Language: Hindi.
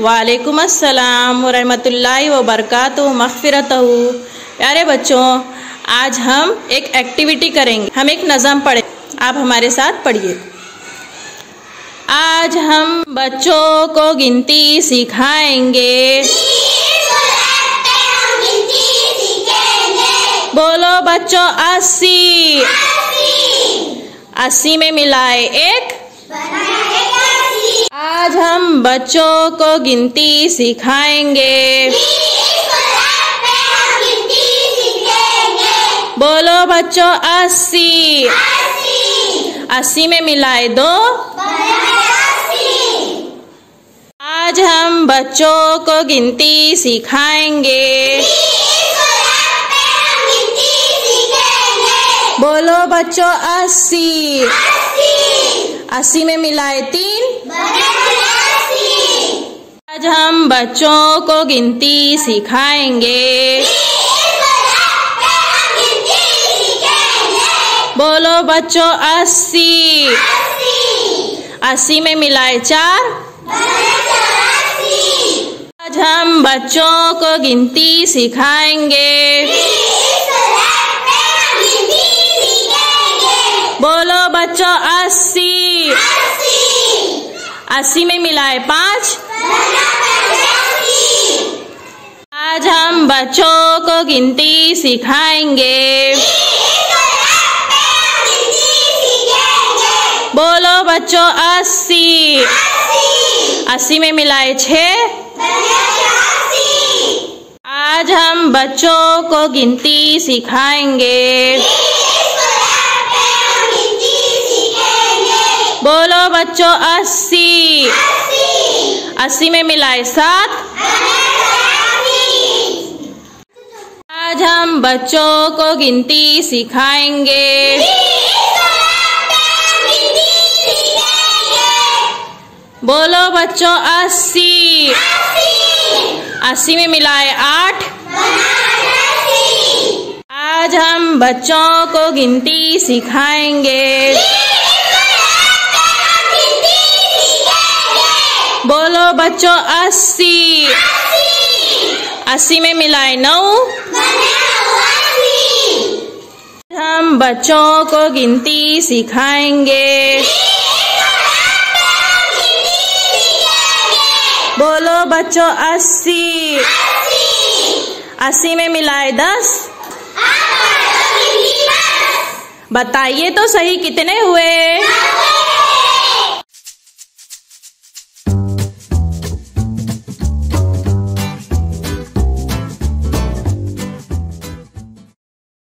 वालेकुम अस्सलाम वरहमतुल्लाहि व बरकातुहू मग़फ़िरतहू। प्यारे बच्चों, आज हम एक एक्टिविटी करेंगे। हम एक नज़म पढ़े। आप हमारे साथ पढ़िए। आज हम बच्चों को गिनती सिखाएँगे। बोलो बच्चों, अस्सी। अस्सी में मिलाए एक। आज बच्चों को गिनती सिखाएँगे। बोलो बच्चों, अस्सी। अस्सी में मिलाए दो। आज हम बच्चों को गिनती सिखाएँगे। बोलो बच्चों, अस्सी। अस्सी में मिलाए तीन। आज हम बच्चों को गिनती सिखाएँगे। बोलो बच्चों, अस्सी। अस्सी में मिलाए चार। आज हम बच्चों को गिनती सिखाएँगे। बोलो बच्चों, अस्सी। अस्सी में मिलाए पाँच। आज हम बच्चों को गिनती सिखाएँगे। बोलो बच्चों, अस्सी। अस्सी में मिलाए छ। आज हम बच्चों को गिनती सिखाएँगे। बोलो बच्चों अस्सी। अस्सी। में मिलाए सात। आज हम बच्चों को गिनती सिखाएँगे। बोलो बच्चों अस्सी। अस्सी में मिलाए आठ। आज हम बच्चों को गिनती सिखाएँगे। बोलो बच्चों, अस्सी। अस्सी में मिलाए नौ। हम बच्चों को गिनती सिखाएँगे। बोलो बच्चों, अस्सी। अस्सी में मिलाए दस। बताइए तो सही कितने हुए?